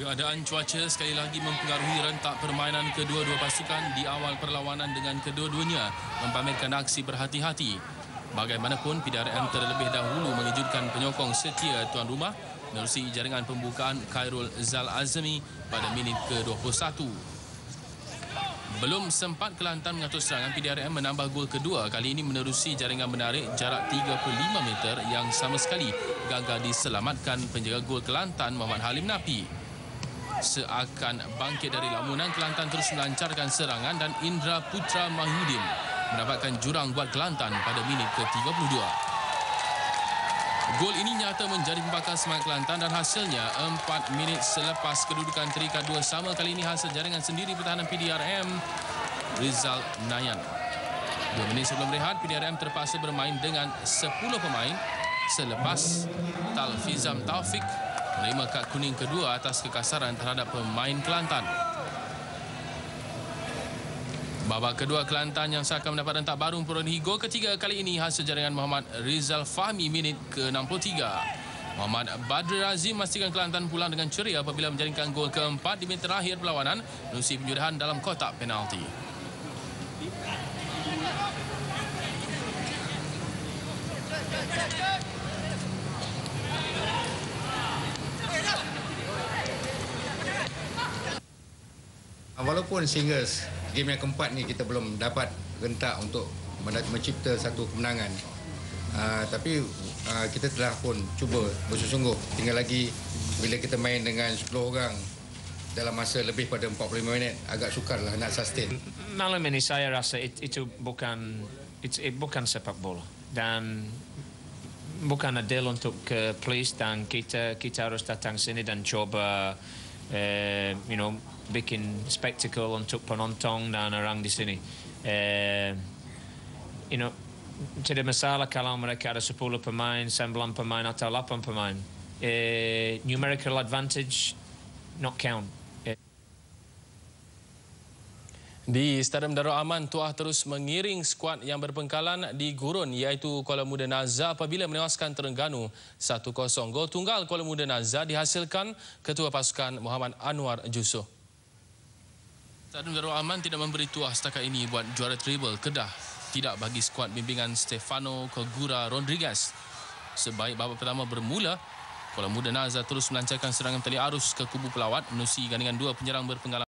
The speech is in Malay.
Keadaan cuaca sekali lagi mempengaruhi rentak permainan kedua-dua pasukan di awal perlawanan dengan kedua-duanya mempamerkan aksi berhati-hati. Bagaimanapun, PDRM terlebih dahulu mengejutkan penyokong setia tuan rumah menerusi jaringan pembukaan Khairul Zal Azmi pada minit ke-21. Belum sempat Kelantan mengatur serangan, PDRM menambah gol kedua kali ini menerusi jaringan menarik jarak 35 meter yang sama sekali gagal diselamatkan penjaga gol Kelantan Muhammad Halim Napi seakan bangkit dari lamunan Kelantan terus melancarkan serangan dan Indra Putra Mahyudin mendapatkan jurang buat Kelantan pada minit ke-32. Gol ini nyata menjadi pembakar semangat Kelantan dan hasilnya 4 minit selepas kedudukan terikat dua sama kali ini hasil jaringan sendiri pertahanan PDRM Rizal Nayan. Dua minit sebelum rehat, PDRM terpaksa bermain dengan 10 pemain selepas Talfizam Taufik menerima kad kuning kedua atas kekasaran terhadap pemain Kelantan. Babak kedua Kelantan yang seakan mendapat rentak baru memperolehi gol ketiga kali ini hasil jaringan Muhammad Rizal Fahmi minit ke-63. Muhammad Badri Razim memastikan Kelantan pulang dengan ceria apabila menjaringkan gol keempat di minit terakhir perlawanan menerusi penjudahan dalam kotak penalti. Walaupun sehingga game yang keempat ni kita belum dapat rentak untuk mencipta satu kemenangan. Uh, tapi uh, kita telah pun cuba bersungguh-sungguh. Tinggal lagi bila kita main dengan 10 orang dalam masa lebih pada 45 minit agak sukarlah nak sustain. Malam ini saya rasa it, itu bukan it, it bukan sepak bola dan bukan adil untuk ke police dan kita kita harus datang sini dan coba uh, you know bikin spectacle untuk penonton dan orang di sini. Uh, you know, tidak masalah kalau mereka ada 10 pemain, 9 pemain atau 8 pemain. Uh, numerical advantage not count. Di Stadium Darul Aman, Tuah terus mengiring skuad yang berpengkalan di gurun iaitu Kuala Muda Nazar apabila menewaskan Terengganu 1-0. Gol tunggal Kuala Muda Nazar dihasilkan Ketua Pasukan Muhammad Anwar Jusoh. Stadium Darul Aman tidak memberi tuah setakat ini buat juara treble Kedah tidak bagi skuad bimbingan Stefano Kogura Rodriguez. Sebaik babak pertama bermula, Kuala Muda Nazar terus melancarkan serangan tali arus ke kubu pelawat menusi gandingan dua penyerang berpengalaman.